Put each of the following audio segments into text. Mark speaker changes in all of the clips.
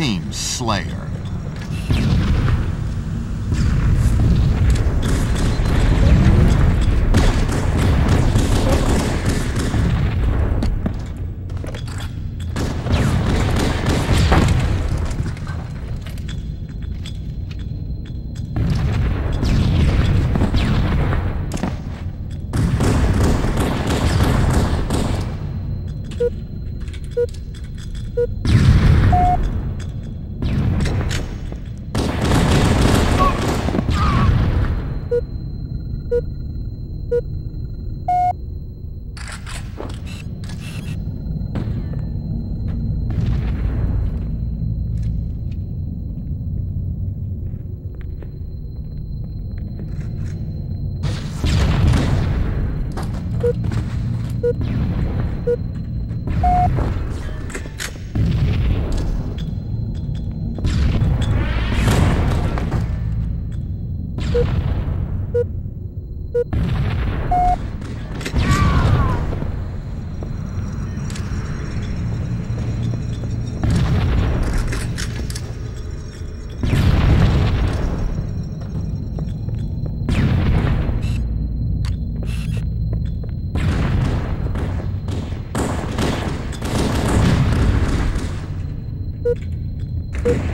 Speaker 1: Team Slayer. Thank you. Thank you.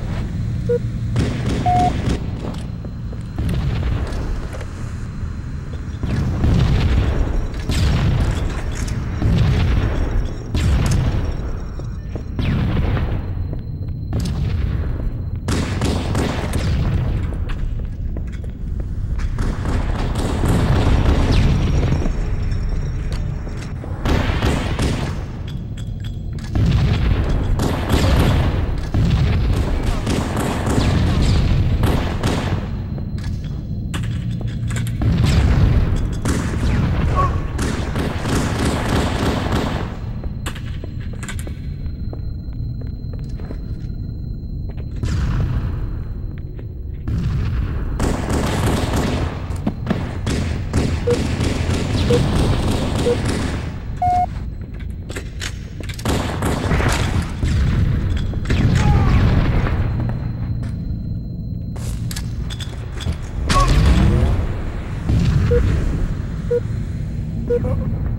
Speaker 1: Oh,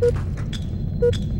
Speaker 1: Boop. Boop.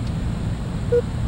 Speaker 1: Thank you.